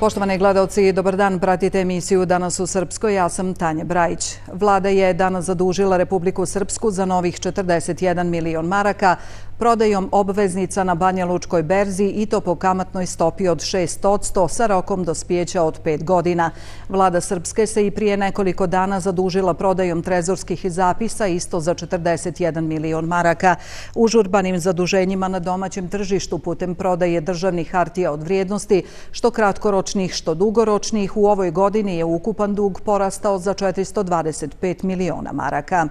Poštovani gledalci, dobar dan, pratite emisiju Danas u Srpskoj, ja sam Tanja Brajić. Vlada je danas zadužila Republiku Srpsku za novih 41 milion maraka, prodajom obveznica na Banja Lučkoj berzi i to po kamatnoj stopi od 6% sa rokom dospijeća od 5 godina. Vlada Srpske se i prije nekoliko dana zadužila prodajom trezorskih zapisa isto za 41 milion maraka. Užurbanim zaduženjima na domaćem tržištu putem prodaje državnih hartija od vrijednosti, što kratkoročnih, što dugoročnih, u ovoj godini je ukupan dug porastao za 425 miliona maraka.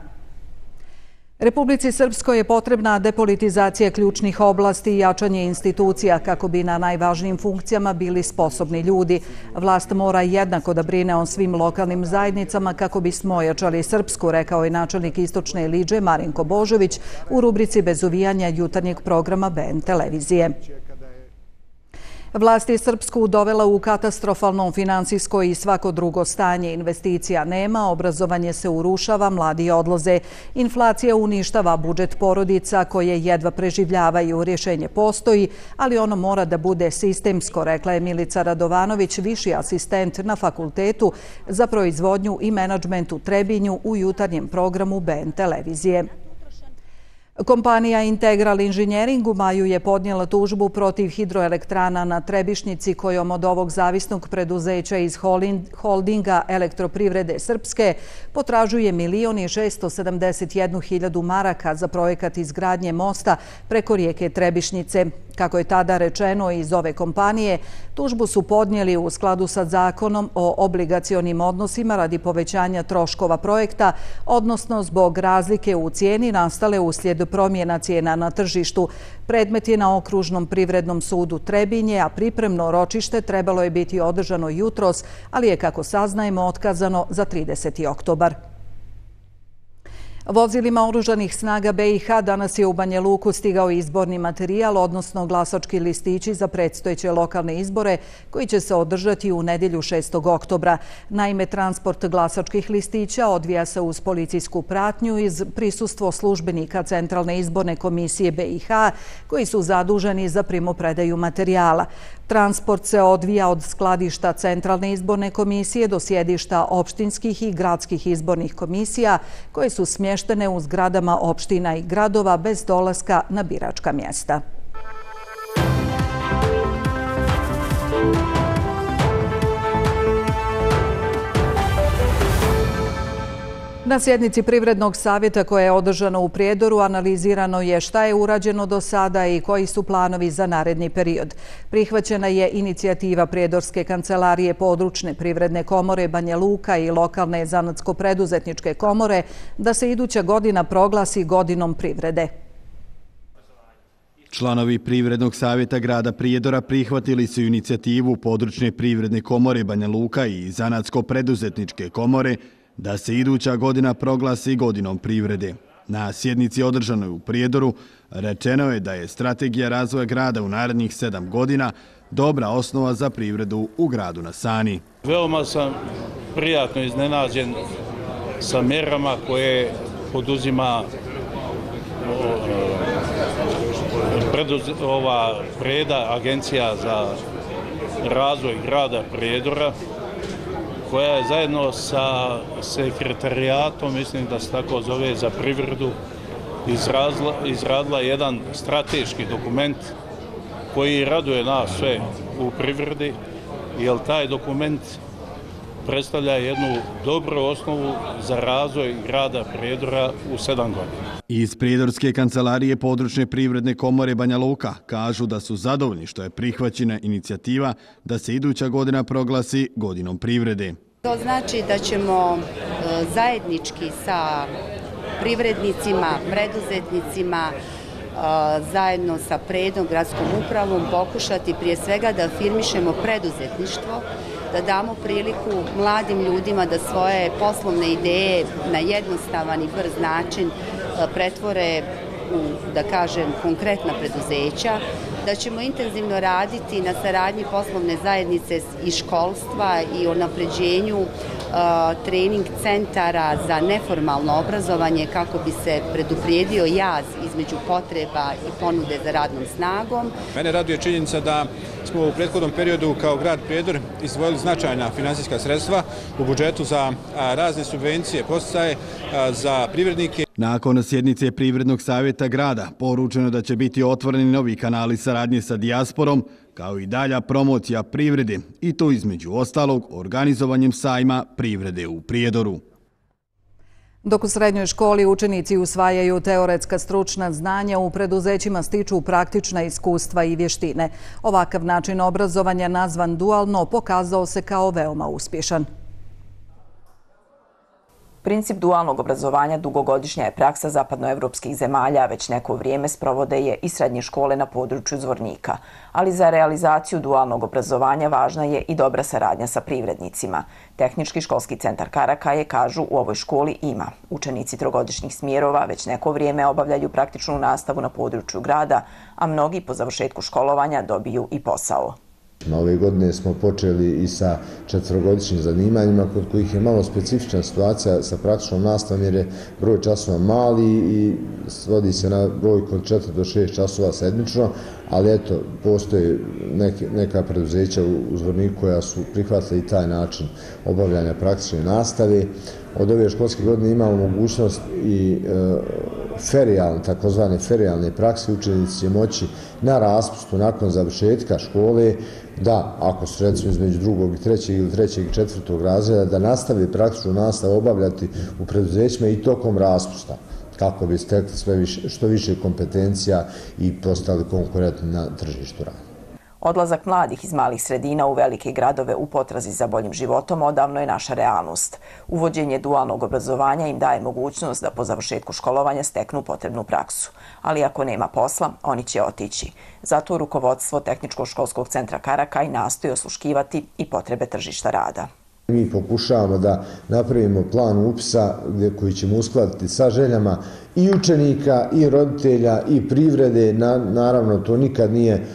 Republici Srpskoj je potrebna depolitizacija ključnih oblasti i jačanje institucija kako bi na najvažnijim funkcijama bili sposobni ljudi. Vlast mora jednako da brine o svim lokalnim zajednicama kako bi smo ojačali Srpsku, rekao je načelnik Istočne liđe Marinko Božović u rubrici Bez uvijanja jutarnjeg programa BN televizije. Vlast je Srpsku dovela u katastrofalno finansijsko i svako drugo stanje. Investicija nema, obrazovanje se urušava, mladi odloze. Inflacija uništava budžet porodica koje jedva preživljavaju. Rješenje postoji, ali ono mora da bude sistemsko, rekla je Milica Radovanović, viši asistent na fakultetu za proizvodnju i menadžment u Trebinju u jutarnjem programu BN televizije. Kompanija Integral Engineering u maju je podnijela tužbu protiv hidroelektrana na Trebišnici kojom od ovog zavisnog preduzeća iz holdinga elektroprivrede Srpske potražuje 1.671.000 maraka za projekat izgradnje mosta preko rijeke Trebišnice. Kako je tada rečeno iz ove kompanije, tužbu su podnijeli u skladu sa zakonom o obligacionim odnosima radi povećanja troškova projekta, odnosno zbog razlike u cijeni nastale uslijed promjena cijena na tržištu. Predmet je na okružnom privrednom sudu Trebinje, a pripremno ročište trebalo je biti održano jutros, ali je, kako saznajemo, otkazano za 30. oktobar. Vozilima oružanih snaga BiH danas je u Banja Luku stigao izborni materijal, odnosno glasački listići za predstojeće lokalne izbore koji će se održati u nedjelju 6. oktobra. Naime, transport glasačkih listića odvija se uz policijsku pratnju iz prisustvo službenika Centralne izborne komisije BiH koji su zaduženi za primopredaju materijala. Transport se odvija od skladišta Centralne izborne komisije do sjedišta opštinskih i gradskih izbornih komisija koje su smještene u zgradama opština i gradova bez dolaska na biračka mjesta. Na sjednici Privrednog savjeta koja je održana u Prijedoru analizirano je šta je urađeno do sada i koji su planovi za naredni period. Prihvaćena je inicijativa Prijedorske kancelarije područne Privredne komore Banja Luka i lokalne zanatsko-preduzetničke komore da se iduća godina proglasi godinom privrede. Članovi Privrednog savjeta grada Prijedora prihvatili su inicijativu područne Privredne komore Banja Luka i zanatsko-preduzetničke komore da se iduća godina proglasi godinom privrede. Na sjednici održanoj u Prijedoru rečeno je da je strategija razvoja grada u narednih sedam godina dobra osnova za privredu u gradu na Sani. Veoma sam prijatno iznenađen sa mjerama koje poduzima e, ova preda agencija za razvoj grada Prijedora koja je zajedno sa sekretarijatom, mislim da se tako zove za privredu, izrazla, izradila jedan strateški dokument koji raduje nas sve u privredi, jer taj dokument predstavlja jednu dobru osnovu za razvoj grada Prijedora u sedam godina. Iz Prijedorske kancelarije područne privredne komore Banja Luka kažu da su zadovoljni što je prihvaćena inicijativa da se iduća godina proglasi godinom privrede. To znači da ćemo e, zajednički sa privrednicima, preduzetnicima, e, zajedno sa predom gradskom upravom pokušati prije svega da firmišemo preduzetništvo, da damo priliku mladim ljudima da svoje poslovne ideje na jednostavan i brz način pretvore u, da kažem, konkretna preduzeća, da ćemo intenzivno raditi na saradnji poslovne zajednice i školstva i o napređenju trening centara za neformalno obrazovanje kako bi se preduprijedio jaz između potreba i ponude za radnom snagom. Mene raduje činjenica da smo u prethodnom periodu kao grad Prijedor izdvojili značajna finansijska sredstva u budžetu za razne subvencije, postaje za privrednike. Nakon sjednice Privrednog savjeta grada poručeno da će biti otvoreni novi kanali saradnje sa dijasporom, kao i dalja promocija privrede i to između ostalog organizovanjem sajma privrede u Prijedoru. Dok u srednjoj školi učenici usvajaju teoretska stručna znanja, u preduzećima stiču praktična iskustva i vještine. Ovakav način obrazovanja nazvan dualno pokazao se kao veoma uspješan. Princip dualnog obrazovanja dugogodišnja je praksa zapadnoevropskih zemalja, već neko vrijeme sprovode je i srednje škole na području Zvornika. Ali za realizaciju dualnog obrazovanja važna je i dobra saradnja sa privrednicima. Tehnički školski centar Karakaje kažu u ovoj školi ima. Učenici trogodišnjih smjerova već neko vrijeme obavljaju praktičnu nastavu na području grada, a mnogi po završetku školovanja dobiju i posao. Ove godine smo počeli i sa četvrogodišnjim zanimanjima kod kojih je malo specifična situacija sa praktičnom nastavom jer je broj časova mali i svodi se na broj kod 4 do 6 časova sedmično, ali eto, postoje neke, neka preduzeća u Zvorniku koja su prihvatili taj način obavljanja praktične nastave. Od ove školske godine imamo mogućnost i e, ferijalne, takozvane ferijalne prakse, učenici će moći na raspustu nakon završetka škole da, ako su recimo između drugog i trećeg ili trećeg i četvrtog razreda, da nastavi praktičnu nastavu obavljati u preduzećima i tokom raspusta kako bi stekli sve više, što više kompetencija i postali konkurentni na tržištu rada. Odlazak mladih iz malih sredina u velike gradove u potrazi za boljim životom odavno je naša realnost. Uvođenje dualnog obrazovanja im daje mogućnost da po završetku školovanja steknu potrebnu praksu. Ali ako nema posla, oni će otići. Zato rukovodstvo Tehničko-školskog centra Karakaj nastoji osluškivati i potrebe tržišta rada. Mi pokušavamo da napravimo plan upisa koji ćemo uskladiti sa željama i učenika, i roditelja, i privrede. naravno, to nikad nije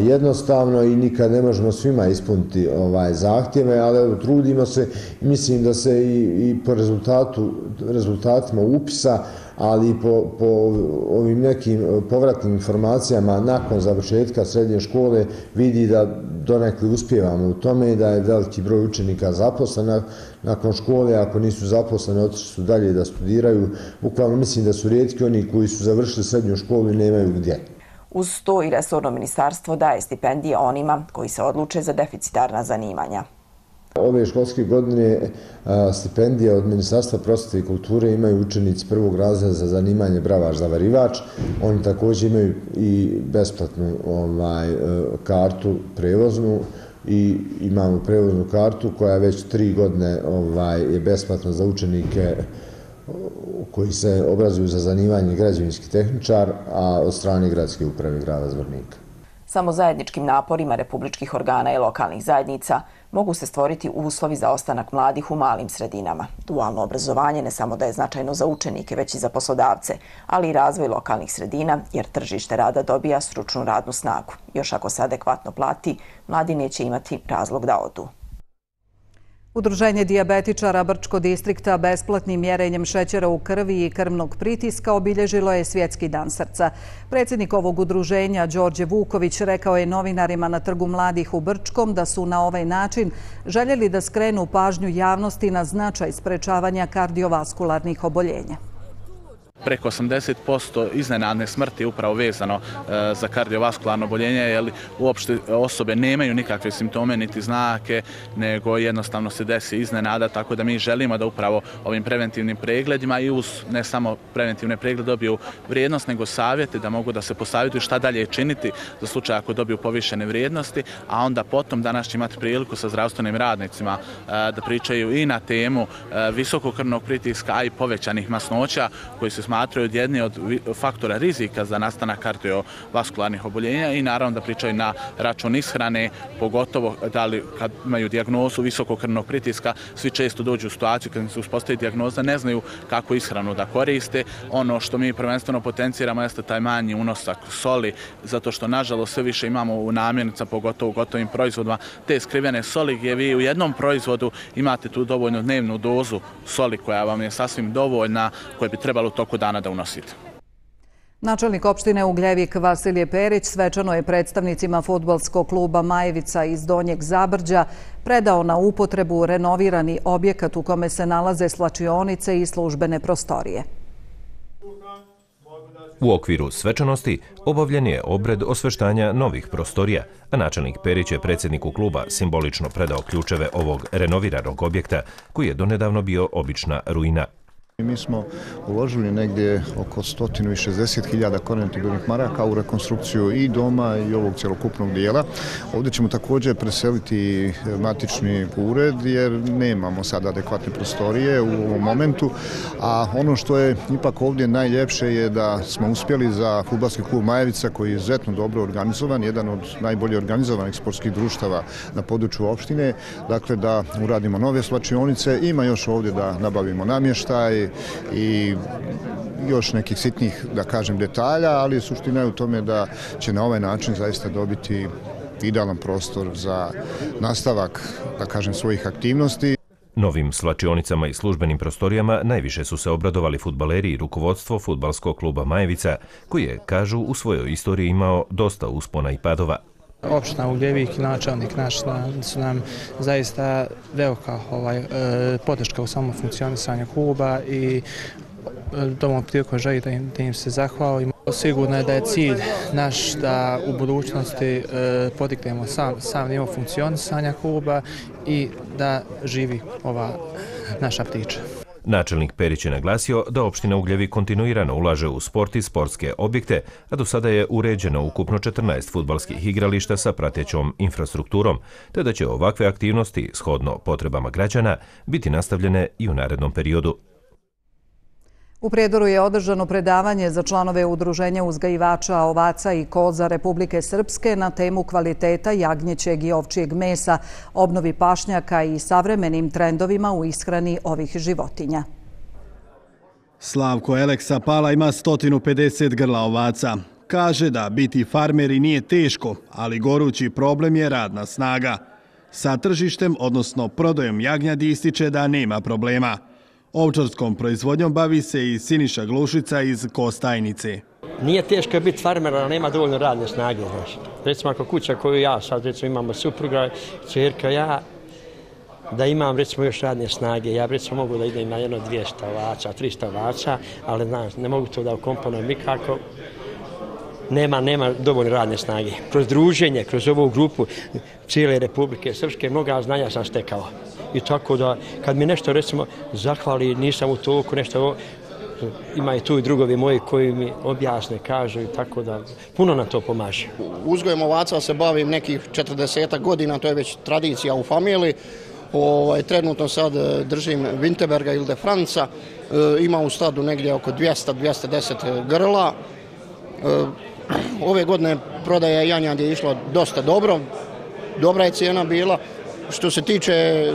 jednostavno i nikad ne možemo svima ispuniti ovaj zahtjeve, ali trudimo se i mislim da se i, i po rezultatu, rezultatima upisa ali po, po ovim nekim povratnim informacijama nakon završetka srednje škole vidi da donekli uspjevamo u tome da je veliki broj učenika zaposlena nakon škole, ako nisu zaposleni, otišli su dalje da studiraju. Bukvalno mislim da su rijetki oni koji su završili srednju školu i nemaju gdje. Uz to i Resorno ministarstvo daje stipendije onima koji se odluče za deficitarna zanimanja. Ove školske godine e, stipendije od Ministarstva prosvete i kulture imaju učenici prvog razreda za zanimanje bravač zavarivač. Oni također imaju i besplatnu ovaj, e, kartu prevoznu i imamo prevoznu kartu koja već tri godine ovaj, je besplatna za učenike koji se obrazuju za zanimanje građevinski tehničar, a od strane gradske uprave grada Zvornika. Samo zajedničkim naporima republičkih organa i lokalnih zajednica mogu se stvoriti uslovi za ostanak mladih u malim sredinama. Dualno obrazovanje ne samo da je značajno za učenike, već i za poslodavce, ali i razvoj lokalnih sredina, jer tržište rada dobija stručnu radnu snagu. Još ako se adekvatno plati, mladi neće imati razlog da odu. Udruženje diabetičara Brčko distrikta besplatnim mjerenjem šećera u krvi i krvnog pritiska obilježilo je Svjetski dan srca. Predsjednik ovog udruženja, Đorđe Vuković, rekao je novinarima na trgu mladih u Brčkom da su na ovaj način željeli da skrenu pažnju javnosti na značaj sprečavanja kardiovaskularnih oboljenja preko 80% iznenadne smrti upravo vezano e, za kardiovaskularno boljenje, jer uopšte osobe nemaju nikakve simptome niti znake, nego jednostavno se desi iznenada, tako da mi želimo da upravo ovim preventivnim pregledima i uz ne samo preventivne preglede dobiju vrijednost, nego savjete da mogu da se posavjetuju šta dalje činiti za slučaj ako dobiju povišene vrijednosti, a onda potom danas će imati priliku sa zdravstvenim radnicima e, da pričaju i na temu e, visokog krvnog pritiska, a i povećanih masnoća koji se smatraju od jedne od faktora rizika za nastanak kardiovaskularnih oboljenja i naravno da pričaju na račun ishrane, pogotovo da li kad imaju dijagnozu visokog krvnog pritiska, svi često dođu u situaciju kad se uspostavi dijagnoza, ne znaju kako ishranu da koriste. Ono što mi prvenstveno potenciramo jeste taj manji unosak soli, zato što nažalost sve više imamo u namjernica, pogotovo u gotovim proizvodima, te skrivene soli gdje vi u jednom proizvodu imate tu dovoljnu dnevnu dozu soli koja vam je sasvim dovoljna, koje bi trebalo u toku dana da unosite. Načelnik opštine Ugljevik Vasilije Perić svečano je predstavnicima futbolskog kluba Majevica iz Donjeg Zabrđa predao na upotrebu renovirani objekat u kome se nalaze slačionice i službene prostorije. U okviru svečanosti obavljen je obred osveštanja novih prostorija, a načelnik Perić je predsjedniku kluba simbolično predao ključeve ovog renoviranog objekta koji je donedavno bio obična ruina. Mi smo uložili negdje oko 160.000 konvertibilnih maraka u rekonstrukciju i doma i ovog celokupnog dijela. Ovdje ćemo također preseliti matični ured jer nemamo sad adekvatne prostorije u ovom momentu, a ono što je ipak ovdje najljepše je da smo uspjeli za futbalski klub Majevica koji je izuzetno dobro organizovan, jedan od najbolje organizovanih sportskih društava na području opštine, dakle da uradimo nove slačionice, ima još ovdje da nabavimo namještaj, i još nekih sitnih, da kažem, detalja, ali suština je u tome da će na ovaj način zaista dobiti idealan prostor za nastavak, da kažem, svojih aktivnosti. Novim slačionicama i službenim prostorijama najviše su se obradovali futbaleri i rukovodstvo futbalskog kluba Majevica, koji je, kažu, u svojoj istoriji imao dosta uspona i padova. Opština Ugljevik i načelnik naš su nam zaista velika ovaj, e, podrška u samom funkcionisanju kluba i e, domom priliku želi da im, da im se zahvalim. Sigurno je da je cilj naš da u budućnosti e, podignemo sam, sam nivo funkcionisanja kluba i da živi ova naša priča. Načelnik Perić je naglasio da opština Ugljevi kontinuirano ulaže u sport i sportske objekte, a do sada je uređeno ukupno 14 futbalskih igrališta sa pratećom infrastrukturom, te da će ovakve aktivnosti, shodno potrebama građana, biti nastavljene i u narednom periodu. U Predoru je održano predavanje za članove Udruženja uzgajivača ovaca i koza Republike Srpske na temu kvaliteta jagnjećeg i ovčijeg mesa, obnovi pašnjaka i savremenim trendovima u ishrani ovih životinja. Slavko Eleksa Pala ima 150 grla ovaca. Kaže da biti farmeri nije teško, ali gorući problem je radna snaga. Sa tržištem, odnosno prodajom jagnjadi, ističe da nema problema. Ovčarskom proizvodnjom bavi se i Siniša Glušica iz Kostajnice. Nije teško biti farmer, ali nema dovoljno radne snage. Znaš. Recimo ako kuća koju ja sad recimo imamo supruga, čerka, ja da imam recimo još radne snage. Ja recimo mogu da idem na jedno 200 vaca, 300 vaca, ali znaš, ne mogu to da ukomponujem nikako. Nema, nema dovoljno radne snage. Kroz druženje, kroz ovu grupu cijele Republike Srpske, mnoga znanja sam stekao i tako da kad mi nešto recimo zahvali nisam u toku nešto ima i tu i drugovi moji koji mi objasne, kažu i tako da puno na to pomaže. Uzgojem ovaca se bavim nekih 40 godina, to je već tradicija u familiji. Ovaj, trenutno sad e, držim Winterberga ili de Franca, e, ima u stadu negdje oko 200-210 e, grla. E, ove godine prodaja janjad je išla dosta dobro, dobra je cijena bila. Što se tiče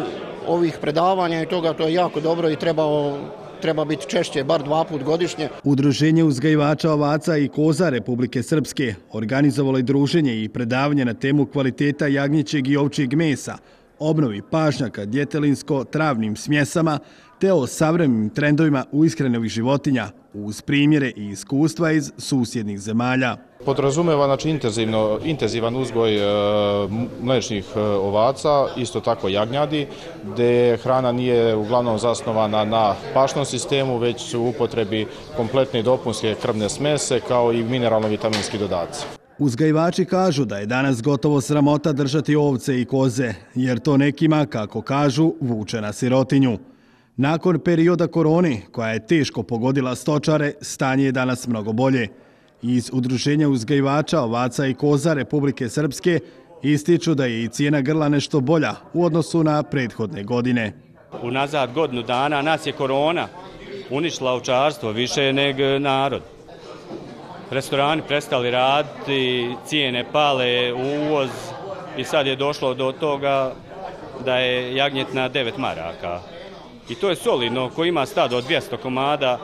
ovih predavanja i toga, to je jako dobro i trebao treba biti češće, bar dva put godišnje. Udruženje uzgajivača ovaca i koza Republike Srpske organizovalo je druženje i predavanje na temu kvaliteta jagnjećeg i ovčijeg mesa, obnovi pašnjaka djetelinsko-travnim smjesama, te o savremenim trendovima u ishrane ovih životinja, uz primjere i iskustva iz susjednih zemalja. Podrazumeva znači, intenzivno, intenzivan uzgoj e, mlečnih e, ovaca, isto tako jagnjadi, gde hrana nije uglavnom zasnovana na pašnom sistemu, već su u upotrebi kompletne dopunske krvne smese kao i mineralno-vitaminski dodaci. Uzgajivači kažu da je danas gotovo sramota držati ovce i koze, jer to nekima, kako kažu, vuče na sirotinju. Nakon perioda korone, koja je teško pogodila stočare, stanje je danas mnogo bolje. Iz Udruženja uzgajivača ovaca i koza Republike Srpske ističu da je i cijena grla nešto bolja u odnosu na prethodne godine. Unazad godinu dana nas je korona uništila ovčarstvo više nego narod. Restorani prestali raditi, cijene pale, uvoz i sad je došlo do toga da je jagnjetna 9 maraka. I to je solidno, ko ima stado od 200 komada,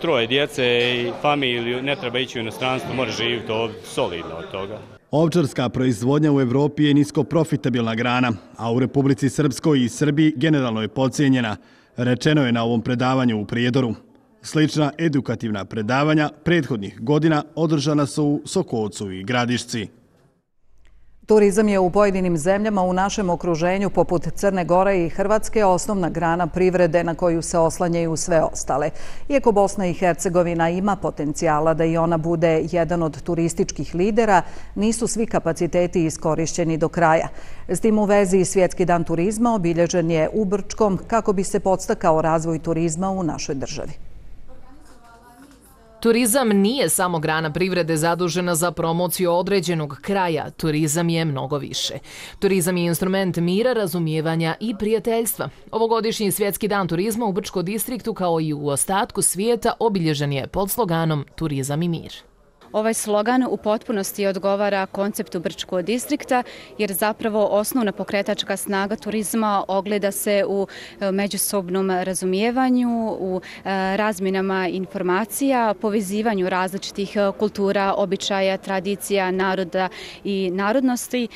troje djece i familiju, ne treba ići u inostranstvo, može živjeti ovdje solidno od toga. Ovčarska proizvodnja u Evropi je nisko profitabilna grana, a u Republici Srpskoj i Srbiji generalno je pocijenjena, rečeno je na ovom predavanju u Prijedoru. Slična edukativna predavanja prethodnih godina održana su u Sokolcu i Gradišci. Turizam je u pojedinim zemljama u našem okruženju, poput Crne Gore i Hrvatske, osnovna grana privrede na koju se oslanjaju sve ostale. Iako Bosna i Hercegovina ima potencijala da i ona bude jedan od turističkih lidera, nisu svi kapaciteti iskorišćeni do kraja. S tim u vezi Svjetski dan turizma obilježen je u Brčkom kako bi se podstakao razvoj turizma u našoj državi. Turizam nije samo grana privrede zadužena za promociju određenog kraja. Turizam je mnogo više. Turizam je instrument mira, razumijevanja i prijateljstva. Ovogodišnji svjetski dan turizma u Brčko distriktu kao i u ostatku svijeta obilježen je pod sloganom Turizam i mir. Ovaj slogan u potpunosti odgovara konceptu Brčkog distrikta, jer zapravo osnovna pokretačka snaga turizma ogleda se u e, međusobnom razumijevanju, u e, razminama informacija, povezivanju različitih e, kultura, običaja, tradicija, naroda i narodnosti.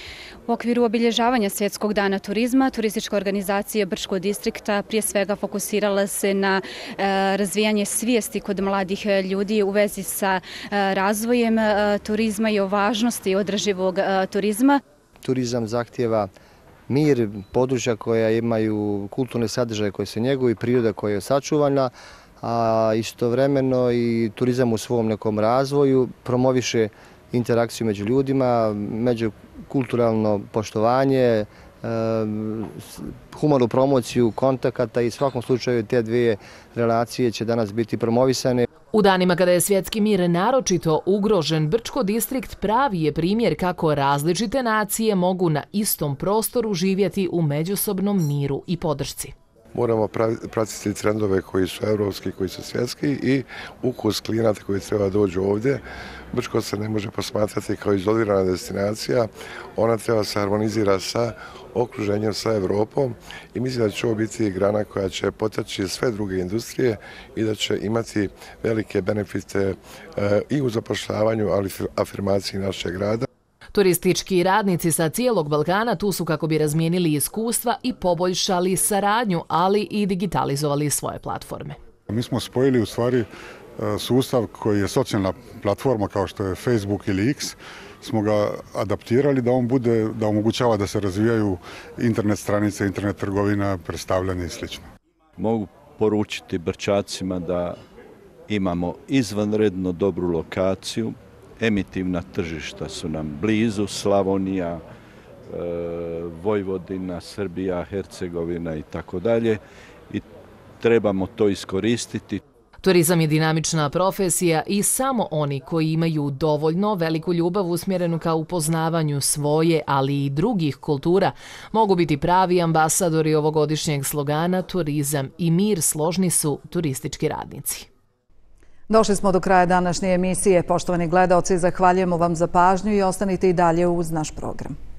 U okviru obilježavanja Svjetskog dana turizma, turistička organizacija Brčko distrikta prije svega fokusirala se na e, razvijanje svijesti kod mladih e, ljudi u vezi sa razvojem razvojem e, turizma i o važnosti održivog e, turizma. Turizam zahtjeva mir, područja koja imaju kulturne sadržaje koje se njeguju i priroda koja je sačuvana, a istovremeno i turizam u svom nekom razvoju promoviše interakciju među ljudima, među kulturalno poštovanje, e, humanu promociju kontakata i svakom slučaju te dvije relacije će danas biti promovisane. U danima kada je svjetski mir naročito ugrožen, Brčko distrikt pravi je primjer kako različite nacije mogu na istom prostoru živjeti u međusobnom miru i podršci. Moramo pratiti trendove koji su evropski, koji su svjetski i ukus klijenata koji treba dođu ovdje. Brčko se ne može posmatrati kao izolirana destinacija, ona treba se harmonizira sa okruženjem sa Evropom i mislim da će ovo biti grana koja će potaći sve druge industrije i da će imati velike benefite e, i u zapošljavanju, ali i afirmaciji našeg grada. Turistički radnici sa cijelog Balkana tu su kako bi razmijenili iskustva i poboljšali saradnju, ali i digitalizovali svoje platforme. Mi smo spojili u stvari e, sustav koji je socijalna platforma kao što je Facebook ili X, smo ga adaptirali da on bude, da omogućava da se razvijaju internet stranice, internet trgovina, predstavljanje i sl. Mogu poručiti brčacima da imamo izvanredno dobru lokaciju, emitivna tržišta su nam blizu, Slavonija, e, Vojvodina, Srbija, Hercegovina i tako dalje i trebamo to iskoristiti. Turizam je dinamična profesija i samo oni koji imaju dovoljno veliku ljubav usmjerenu ka upoznavanju svoje, ali i drugih kultura, mogu biti pravi ambasadori ovogodišnjeg slogana Turizam i mir složni su turistički radnici. Došli smo do kraja današnje emisije. Poštovani gledalci, zahvaljujemo vam za pažnju i ostanite i dalje uz naš program.